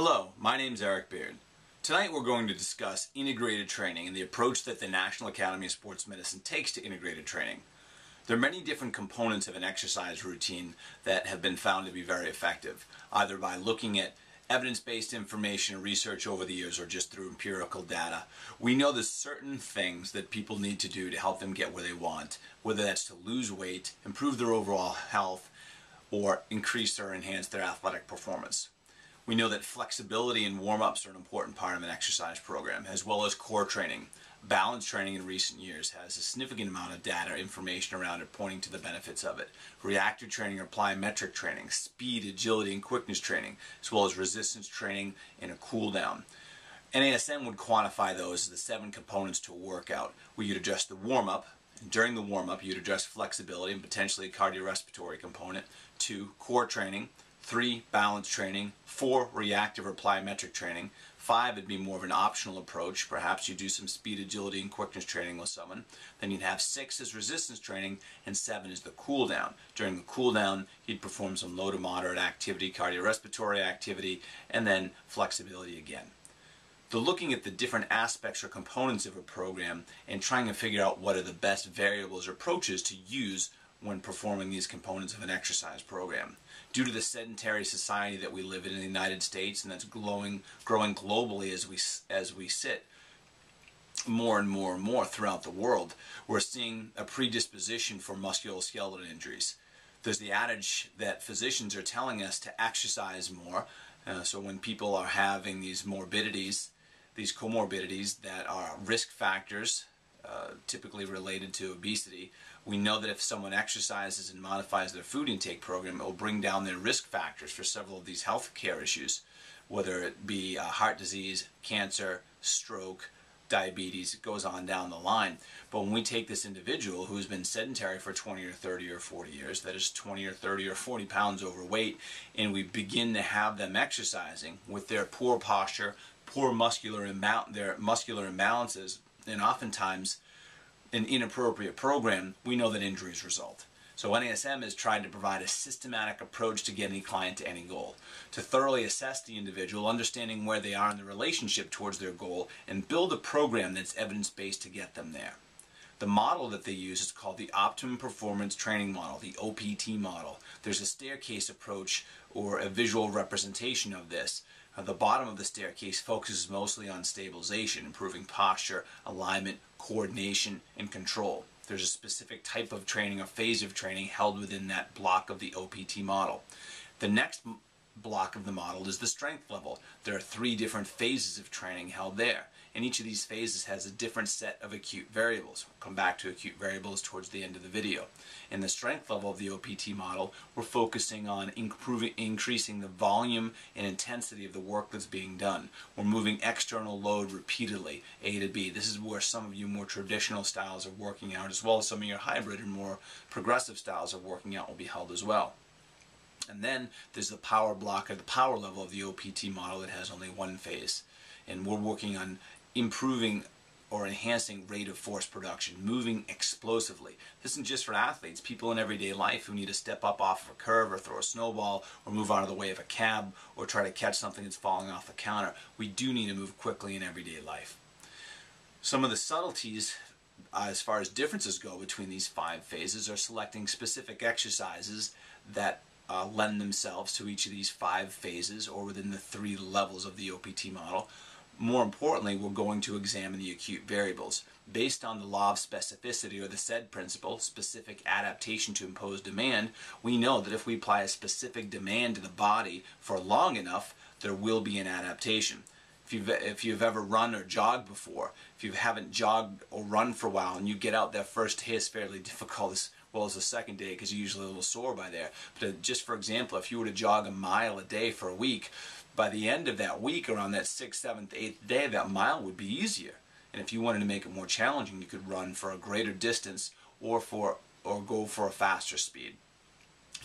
Hello, my name is Eric Beard. Tonight we're going to discuss integrated training and the approach that the National Academy of Sports Medicine takes to integrated training. There are many different components of an exercise routine that have been found to be very effective, either by looking at evidence-based information and research over the years or just through empirical data. We know there's certain things that people need to do to help them get where they want, whether that's to lose weight, improve their overall health, or increase or enhance their athletic performance. We know that flexibility and warm-ups are an important part of an exercise program, as well as core training. Balance training in recent years has a significant amount of data information around it pointing to the benefits of it. Reactive training or plyometric training, speed, agility, and quickness training, as well as resistance training and a cool down. NASM would quantify those as the seven components to a workout, where you'd adjust the warm-up, during the warm-up you'd address flexibility and potentially a cardiorespiratory component, two, core training, three, balance training, four, reactive or plyometric training, five, it'd be more of an optional approach. Perhaps you do some speed, agility, and quickness training with someone. Then you'd have six as resistance training, and seven is the cool down. During the cool down, you'd perform some low to moderate activity, cardiorespiratory activity, and then flexibility again. The looking at the different aspects or components of a program and trying to figure out what are the best variables or approaches to use when performing these components of an exercise program. Due to the sedentary society that we live in in the United States and that's growing, growing globally as we, as we sit, more and more and more throughout the world, we're seeing a predisposition for musculoskeletal injuries. There's the adage that physicians are telling us to exercise more. Uh, so when people are having these morbidities, these comorbidities that are risk factors uh, typically related to obesity. We know that if someone exercises and modifies their food intake program, it will bring down their risk factors for several of these health care issues, whether it be uh, heart disease, cancer, stroke, diabetes, it goes on down the line. But when we take this individual who's been sedentary for 20 or 30 or 40 years, that is 20 or 30 or 40 pounds overweight, and we begin to have them exercising with their poor posture, poor muscular imbalance, their muscular imbalances, and oftentimes an inappropriate program, we know that injuries result. So NASM has tried to provide a systematic approach to get any client to any goal, to thoroughly assess the individual, understanding where they are in the relationship towards their goal, and build a program that's evidence-based to get them there. The model that they use is called the Optimum Performance Training Model, the OPT model. There's a staircase approach or a visual representation of this uh, the bottom of the staircase focuses mostly on stabilization, improving posture, alignment, coordination, and control. There's a specific type of training or phase of training held within that block of the OPT model. The next block of the model is the strength level. There are three different phases of training held there, and each of these phases has a different set of acute variables. We'll come back to acute variables towards the end of the video. In the strength level of the OPT model, we're focusing on improving, increasing the volume and intensity of the work that's being done. We're moving external load repeatedly, A to B. This is where some of you more traditional styles of working out, as well as some of your hybrid and more progressive styles of working out will be held as well. And then there's the power block or the power level of the OPT model that has only one phase. And we're working on improving or enhancing rate of force production, moving explosively. This isn't just for athletes, people in everyday life who need to step up off of a curve or throw a snowball or move out of the way of a cab or try to catch something that's falling off the counter. We do need to move quickly in everyday life. Some of the subtleties as far as differences go between these five phases are selecting specific exercises that uh, lend themselves to each of these five phases or within the three levels of the OPT model. More importantly, we're going to examine the acute variables. Based on the law of specificity or the SAID principle, specific adaptation to imposed demand, we know that if we apply a specific demand to the body for long enough, there will be an adaptation. If you've, if you've ever run or jogged before, if you haven't jogged or run for a while and you get out that first day is fairly difficult as well as the second day because you're usually a little sore by there. But uh, just for example, if you were to jog a mile a day for a week, by the end of that week, around that sixth, seventh, eighth day, that mile would be easier. And if you wanted to make it more challenging, you could run for a greater distance or for or go for a faster speed.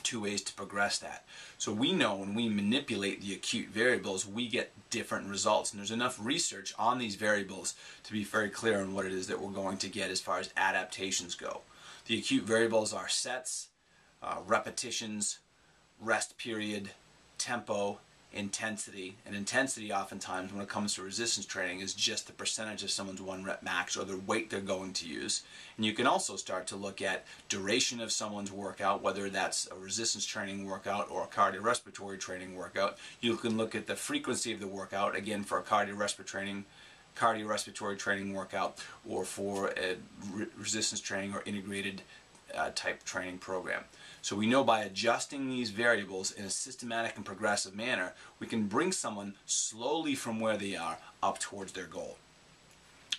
Two ways to progress that. So we know when we manipulate the acute variables, we get different results. And there's enough research on these variables to be very clear on what it is that we're going to get as far as adaptations go. The acute variables are sets, uh, repetitions, rest period, tempo, intensity. And intensity oftentimes when it comes to resistance training is just the percentage of someone's one rep max or the weight they're going to use. And you can also start to look at duration of someone's workout, whether that's a resistance training workout or a cardiorespiratory training workout. You can look at the frequency of the workout, again for a cardiorespiratory training cardiorespiratory training workout or for a re resistance training or integrated uh, type training program. So we know by adjusting these variables in a systematic and progressive manner, we can bring someone slowly from where they are up towards their goal.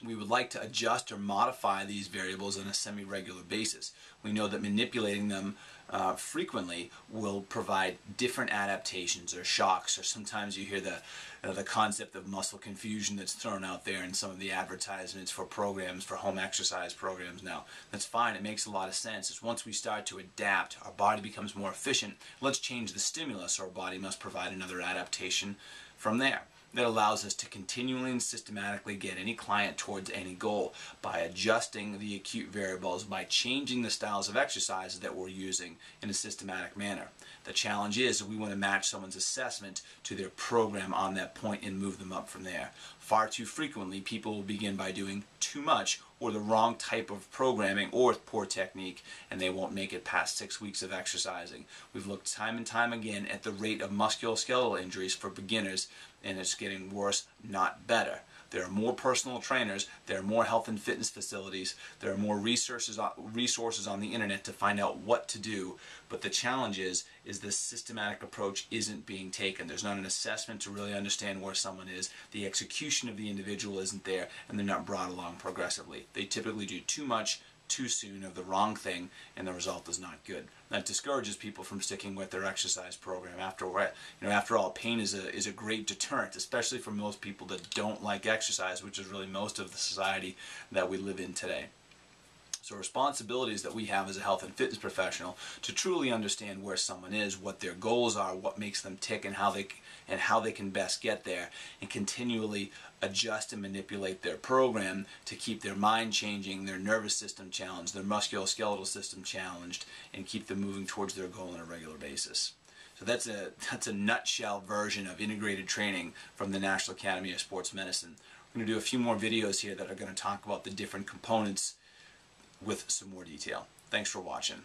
We would like to adjust or modify these variables on a semi-regular basis. We know that manipulating them uh, frequently will provide different adaptations or shocks, or sometimes you hear the uh, the concept of muscle confusion that's thrown out there in some of the advertisements for programs, for home exercise programs now. That's fine, it makes a lot of sense. It's once we start to adapt, our body becomes more efficient, let's change the stimulus, our body must provide another adaptation from there that allows us to continually and systematically get any client towards any goal by adjusting the acute variables, by changing the styles of exercises that we're using in a systematic manner. The challenge is we want to match someone's assessment to their program on that point and move them up from there. Far too frequently, people will begin by doing too much or the wrong type of programming or poor technique, and they won't make it past six weeks of exercising. We've looked time and time again at the rate of musculoskeletal injuries for beginners, and it's getting worse, not better. There are more personal trainers, there are more health and fitness facilities, there are more resources on, resources on the internet to find out what to do, but the challenge is, is this systematic approach isn't being taken. There's not an assessment to really understand where someone is, the execution of the individual isn't there, and they're not brought along progressively. They typically do too much, too soon of the wrong thing and the result is not good. That discourages people from sticking with their exercise program. After all, you know, after all, pain is a is a great deterrent, especially for most people that don't like exercise, which is really most of the society that we live in today. So responsibilities that we have as a health and fitness professional to truly understand where someone is, what their goals are, what makes them tick, and how they and how they can best get there, and continually adjust and manipulate their program to keep their mind changing, their nervous system challenged, their musculoskeletal system challenged, and keep them moving towards their goal on a regular basis. So that's a that's a nutshell version of integrated training from the National Academy of Sports Medicine. We're going to do a few more videos here that are going to talk about the different components with some more detail. Thanks for watching.